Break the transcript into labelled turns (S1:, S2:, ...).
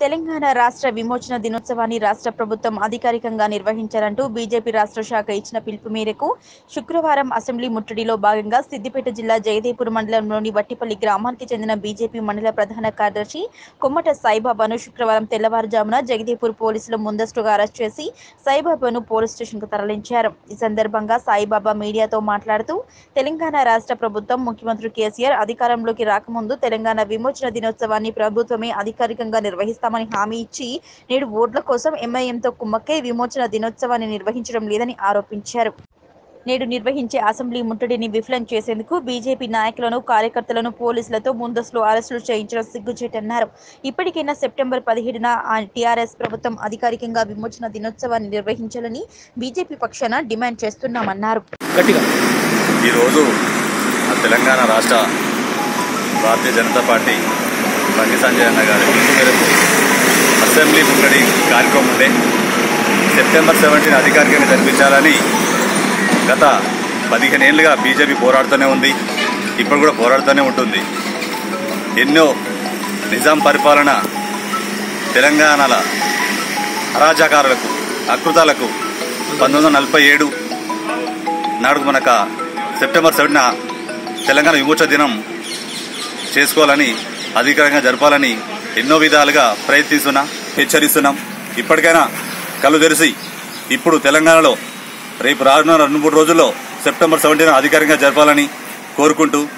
S1: తెలంగాణ రాష్ట్ర విమోచన దినోత్సవాన్ని రాష్ట్ర ప్రభుత్వం అధికారికంగా నిర్వహించాలంటూ బీజేపీ రాష్ట్ర శాఖ ఇచ్చిన పిలుపు మేరకు శుక్రవారం అసెంబ్లీ ముట్టడిలో భాగంగా సిద్దిపేట జిల్లా జయదేపూర్ మండలంలోని వట్టిపల్లి గ్రామానికి చెందిన బీజేపీ మండల ప్రధాన కార్యదర్శి కొమ్మట సాయిబాబాను శుక్రవారం తెల్లవారుజామున జగదేపూర్ పోలీసులు ముందస్తుగా అరెస్ట్ చేసి సాయిబాబాను పోలీస్ స్టేషన్కు తరలించారు. ఈ సందర్భంగా సాయిబాబా మీడియాతో మాట్లాడుతూ తెలంగాణ రాష్ట్ర ప్రభుత్వం ముఖ్యమంత్రి కేసీఆర్ అధికారంలోకి రాకముందు తెలంగాణ విమోచన దినోత్సవాన్ని ప్రభుత్వమే అధికారికంగా నిర్వహిస్తామని హామీ ఇచ్చి నేడు ఓట్ల కోసం ఎంఐఎంతో కుమ్మక్కై విమోచన దినోత్సవాన్ని నిర్వహించడం లేదని ఆరోపించారు. నేడు నిర్వహించే అసెంబ్లీ ముట్టడిని విఫలం చేసేందుకు బీజేపీ నాయకులను కార్యకర్తలను పోలీసులతో ముందస్తులో అరెస్టులు చేయించడం సిగ్గుచేటన్నారు ఇప్పటికైనా సెప్టెంబర్ పదిహేడున టీఆర్ఎస్ ప్రభుత్వం అధికారికంగా విమోచన దినోత్సవాన్ని నిర్వహించాలని బీజేపీ పక్షాన డిమాండ్ చేస్తున్నామన్నారు.
S2: గట్టిగా.
S3: ఈరోజు తెలంగాణ రాష్ట్ర భారతీయ జనతా పార్టీ బండి సంజయ్ అన్న గారి పిలుపు మేరకు అసెంబ్లీ ముట్టడి కార్యక్రమం ఉండే సెప్టెంబర్ సెవెంటీన్ అధికారికంగా జరిపించాలని గత పదిహేను ఏళ్ళుగా బీజేపీ పోరాడుతూనే ఉంది. ఇప్పుడు కూడా పోరాడుతూనే ఉంటుంది. ఎన్నో నిజాం పరిపాలన తెలంగాణల అరాజకారులకు అకృతాలకు పంతొమ్మిది వందల నలభై ఏడు నాడు మనక సెప్టెంబర్ సెవెంటీన తెలంగాణ విమోచన దినం చేసుకోవాలని అధికారంగా జరపాలని ఎన్నో విధాలుగా ప్రయత్నిస్తున్నా హెచ్చరిస్తున్నాం. ఇప్పటికైనా కళ్ళు తెరిచి ఇప్పుడు తెలంగాణలో రేపు రానున్న రెండు మూడు రోజుల్లో సెప్టెంబర్ సెవెంటీన అధికారికంగా జరపాలని కోరుకుంటూ